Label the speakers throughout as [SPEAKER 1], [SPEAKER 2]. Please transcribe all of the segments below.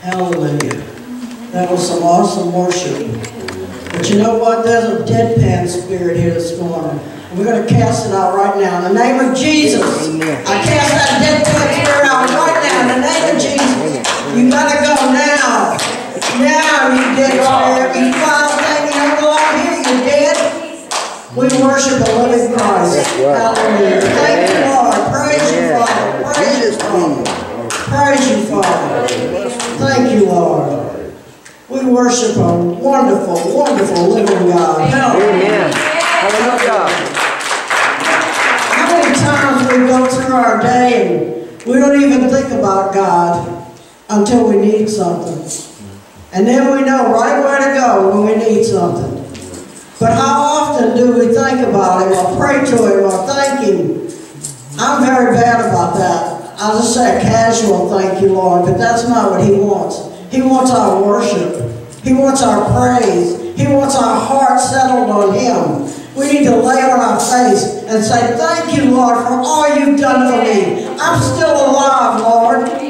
[SPEAKER 1] Hallelujah. That was some awesome worship. But you know what? There's a deadpan spirit here this morning. We're going to cast it out right now. In the name of Jesus. I cast that deadpan spirit out right now. In the name of Jesus. You got to go now. Now, you dead spirit. You foul thing. You don't belong here. You're dead. We worship the living Christ. Hallelujah. Thank you, Lord. Praise you, Father. Praise you, Father. Praise you, Father. Thank you, Lord. We worship a wonderful, wonderful living God. Hallelujah.
[SPEAKER 2] Amen. Hallelujah.
[SPEAKER 1] How many times we go through our day and we don't even think about God until we need something. And then we know right where to go when we need something. But how often do we think about Him or pray to Him or thank Him? I'm very bad about that. I'll just say a casual thank you, Lord, but that's not what He wants. He wants our worship. He wants our praise. He wants our heart settled on Him. We need to lay on our face and say, Thank you, Lord, for all you've done for me. I'm still alive, Lord.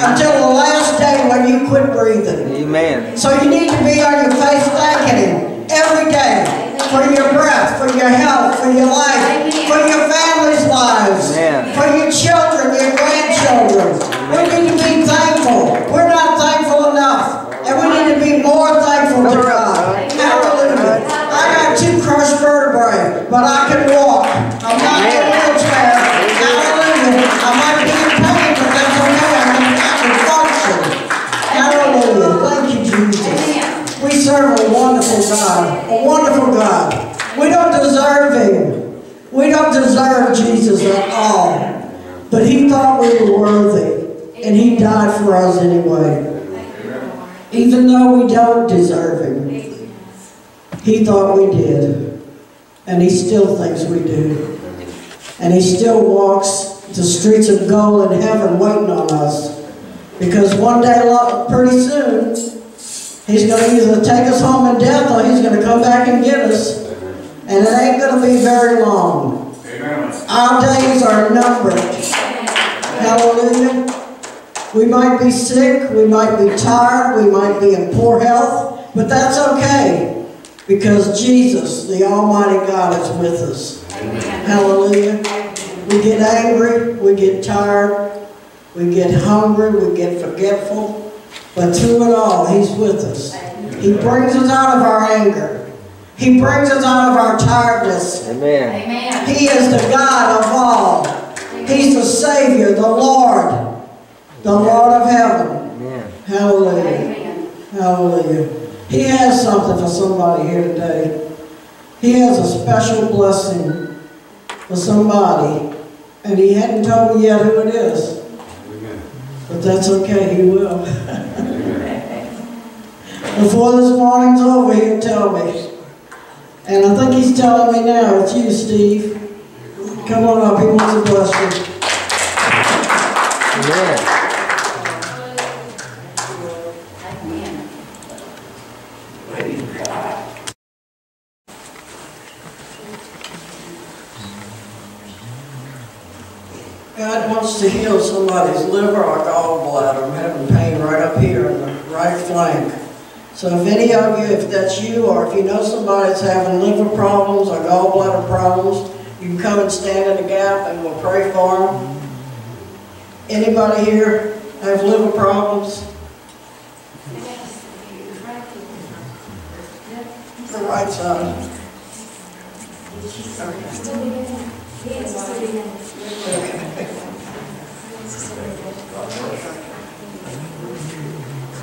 [SPEAKER 1] Until the last day when you quit breathing.
[SPEAKER 2] Amen.
[SPEAKER 1] So you need to be on your face thanking Him every day for your breath, for your health, for your life, for your family's lives,
[SPEAKER 2] Amen.
[SPEAKER 1] for your children, your grandchildren. God. A wonderful God. We don't deserve Him. We don't deserve Jesus at all. But He thought we were worthy. And He died for us anyway. Even though we don't deserve Him. He thought we did. And He still thinks we do. And He still walks the streets of gold in heaven waiting on us. Because one day, pretty soon, He's going to either take us home in death or He's going to come back and get us. And it ain't going to be very long. Our days are numbered. Hallelujah. We might be sick, we might be tired, we might be in poor health, but that's okay because Jesus, the Almighty God, is with us. Hallelujah. We get angry, we get tired, we get hungry, we get forgetful, but through it all, He's with us. He brings us out of our anger. He brings us out of our tiredness.
[SPEAKER 2] Amen.
[SPEAKER 3] Amen.
[SPEAKER 1] He is the God of all. He's the Savior, the Lord, the Lord of heaven.
[SPEAKER 2] Amen.
[SPEAKER 1] Hallelujah.
[SPEAKER 3] Amen.
[SPEAKER 1] Hallelujah. He has something for somebody here today. He has a special blessing for somebody, and he hadn't told me yet who it is. But that's okay, he will. Before this morning's over, he'll tell me. And I think he's telling me now, it's you, Steve. Come on up, he wants to bless you. God wants to heal somebody's liver or gallbladder. I'm having pain right up here in the right flank. So if any of you, if that's you, or if you know somebody that's having liver problems or gallbladder problems, you can come and stand in the gap and we'll pray for them. Anybody here have liver problems? The right side.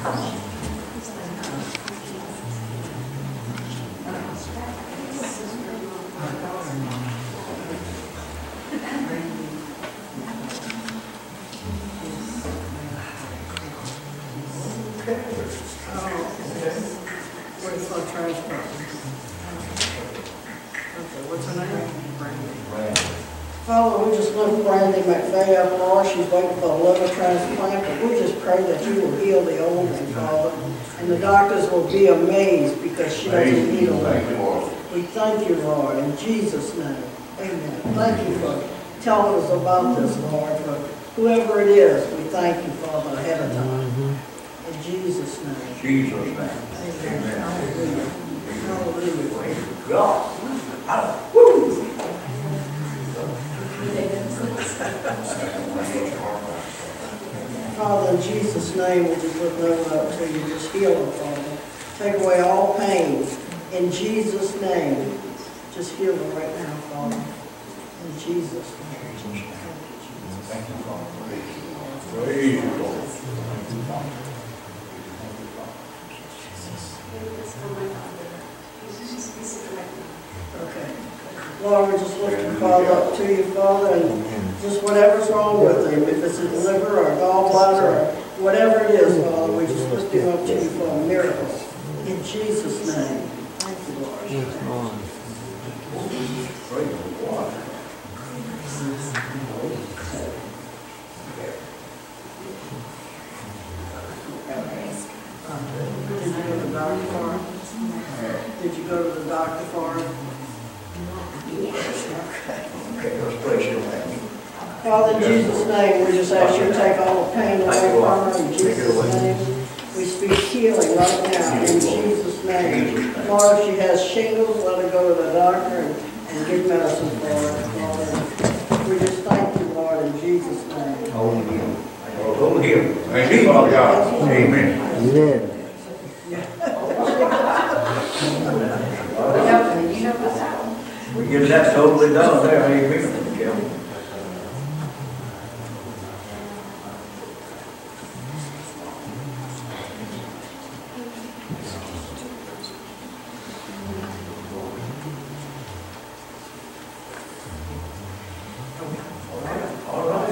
[SPEAKER 1] Wait Father, we just lift Brandy McVeigh up, Lord, she's waiting for a liver transplant, but we just pray that you will heal the old one, Father. And the doctors will be amazed because she doesn't need a liver. We thank you, Lord, in Jesus' name. Amen. Thank you for telling us about this, Lord, for whoever it is, we thank you, Father, ahead of time. In Jesus' name.
[SPEAKER 3] Jesus' name.
[SPEAKER 1] Amen. Hallelujah. Hallelujah.
[SPEAKER 3] God.
[SPEAKER 1] Father, in Jesus' name, we just lift Noah up to you, just heal him, Father. Take away all pain, in Jesus' name. Just heal him right now, Father. In Jesus' name.
[SPEAKER 3] Thank you, Father. Praise you, Lord.
[SPEAKER 1] Okay. Lord, we just lift your Father up to you, Father, and just whatever's wrong with him, if it's his liver or gallbladder or whatever it is, Father, we just lift him up to you for a miracle. In Jesus' name. Thank you, Lord.
[SPEAKER 3] Praise Lord.
[SPEAKER 1] Did you go to the doctor for him? Did you go to the doctor for him?
[SPEAKER 3] Okay, let's praise your name.
[SPEAKER 1] Father, in Jesus' name, we just ask you to take all the pain away from her, in Jesus' name. We speak healing right now, in Jesus' name. Lord, if she has shingles, let her go to the doctor and, and get medicine for her, Lord. We just thank you, Lord, in Jesus' name.
[SPEAKER 3] Hold him. Hold him. Thank you, Father God. Amen.
[SPEAKER 4] Amen.
[SPEAKER 3] We get that totally done there, amen. Kim. All right,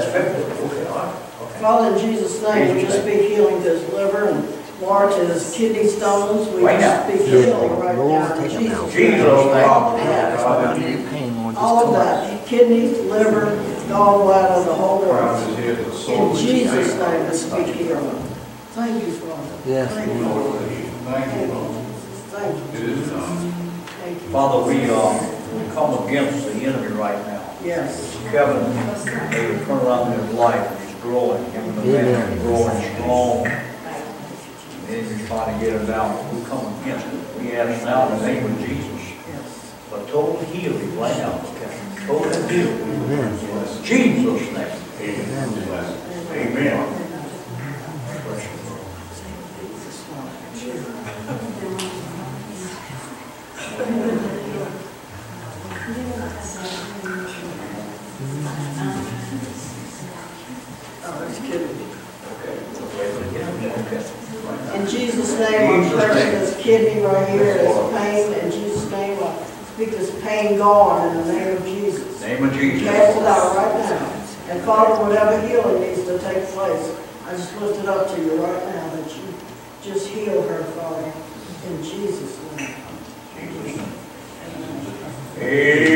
[SPEAKER 3] that's effective, okay, all right, okay.
[SPEAKER 1] Father, in Jesus' name, we just speak healing to his liver and Lord, to his kidney stones. We
[SPEAKER 3] Right
[SPEAKER 1] just
[SPEAKER 3] now.
[SPEAKER 1] speak healing right now, in
[SPEAKER 4] Lord, take 'em out.
[SPEAKER 1] Jesus'
[SPEAKER 3] Jesus'
[SPEAKER 1] name.
[SPEAKER 3] name.
[SPEAKER 1] All of that.
[SPEAKER 4] Pain, Lord,
[SPEAKER 1] All of
[SPEAKER 4] out.
[SPEAKER 1] that, kidneys, liver, gallbladder, the whole works.
[SPEAKER 5] his head, the
[SPEAKER 1] In. Jesus' name, we speak healing. Thank you, Father.
[SPEAKER 4] Yes,
[SPEAKER 1] Thank you,
[SPEAKER 4] Lord.
[SPEAKER 1] Lord.
[SPEAKER 5] Thank
[SPEAKER 1] Thank
[SPEAKER 5] you,
[SPEAKER 1] you,
[SPEAKER 5] Lord.
[SPEAKER 1] Thank you.
[SPEAKER 5] It is done.
[SPEAKER 1] Thank you.
[SPEAKER 3] Father, we, uh, we come against the enemy right now.
[SPEAKER 1] Yes,
[SPEAKER 3] Kevin, may you turn around in his life, and he's growing, him and the man is growing strong. And you're trying to get him down, we come against it. We ask now in the name of Jesus,
[SPEAKER 1] yes.
[SPEAKER 3] for total healing right now, Kevin, total healing.
[SPEAKER 4] Amen.
[SPEAKER 3] In Jesus' name. Amen.
[SPEAKER 1] Oh, kidney right here, this pain, in Jesus' name, I speak this pain gone in the name of Jesus.
[SPEAKER 3] Name of Jesus.
[SPEAKER 1] Cast it out right now. And Father, whatever healing needs to take place, I just lift it up to you right now, that you just heal her, Father, in Jesus' name.
[SPEAKER 3] Amen.